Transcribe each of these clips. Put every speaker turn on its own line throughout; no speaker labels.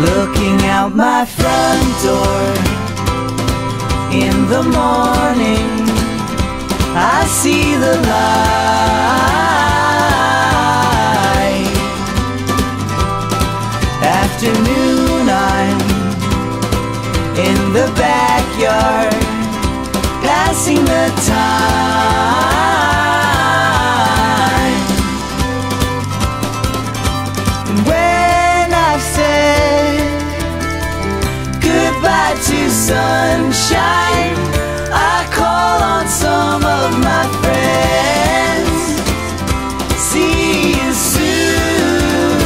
Looking out my front door in the morning, I see the light. Afternoon, I'm in the backyard, passing the time. Sunshine, I call on some of my friends. See you soon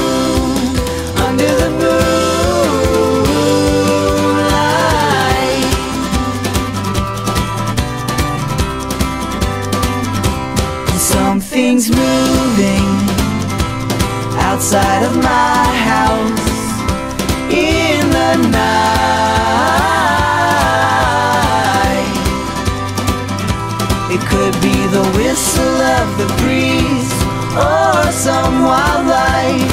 under the moonlight. Something's moving outside of my house in the night. It could be the whistle of the breeze or some wildlife,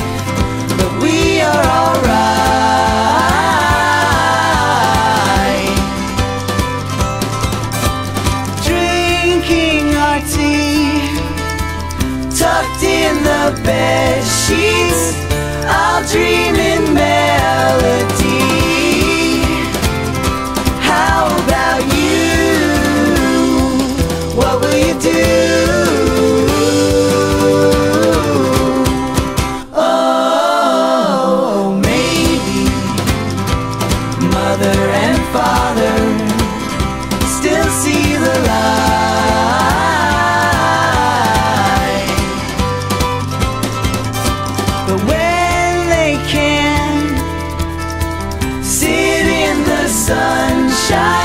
but we are alright. Drinking our tea tucked in the bed what will you do? Oh, maybe mother and father still see the light, but when they can sit in the sunshine.